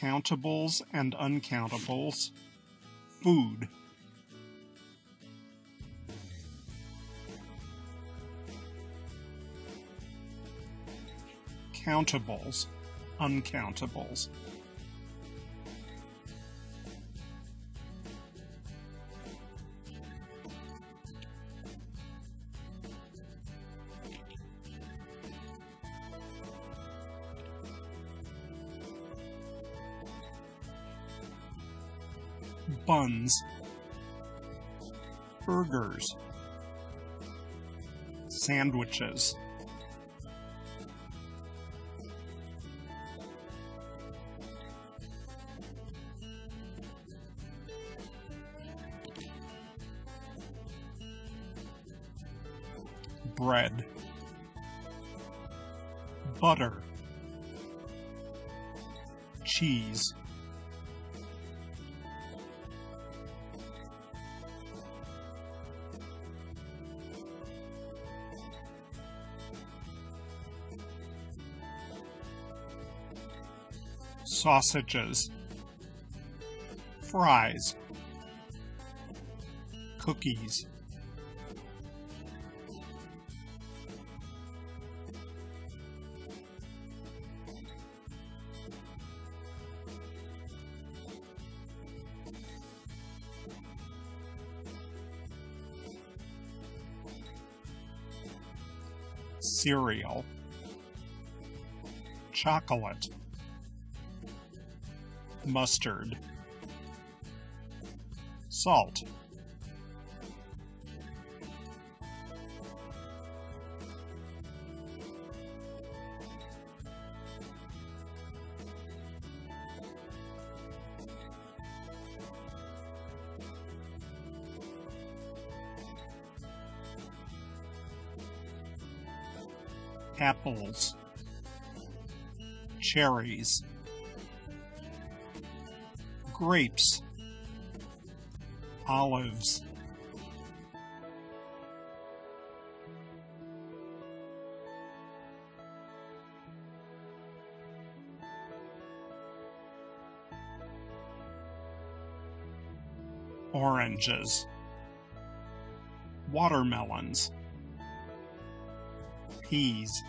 countables and uncountables, food. Countables, uncountables. Buns, burgers, sandwiches. bread, butter, cheese. Sausages, fries, cookies. cereal, chocolate, mustard, salt. apples, cherries, grapes, olives, oranges, watermelons, peas,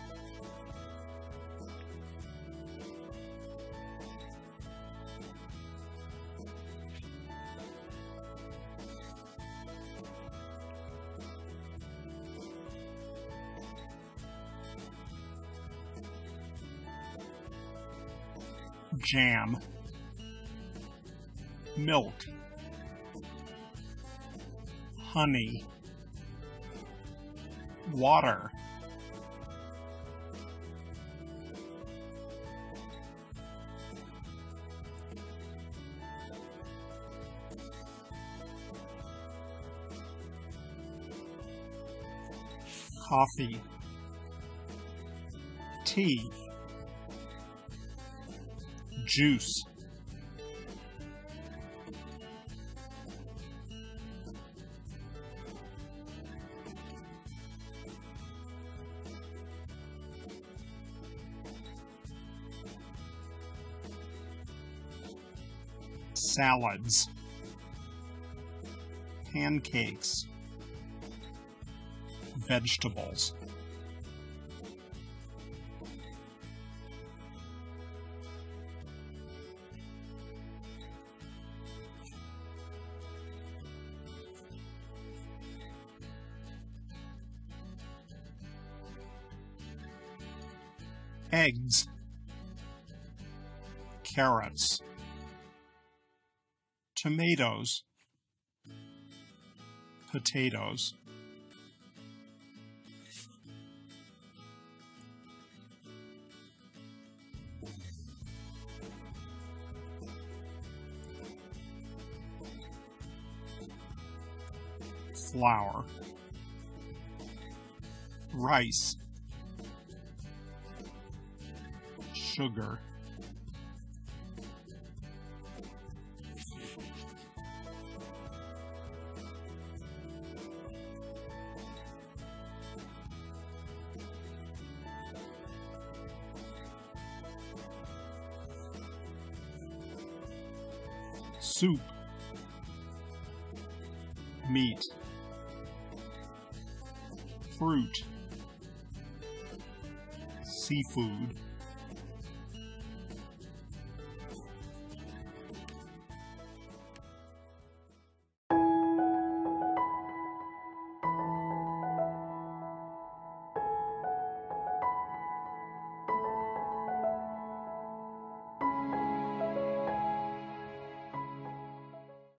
jam, milk, honey, water, coffee, tea, juice. Salads, pancakes, vegetables. Eggs, carrots, tomatoes, potatoes. flour, rice, sugar. soup, meat, fruit, seafood,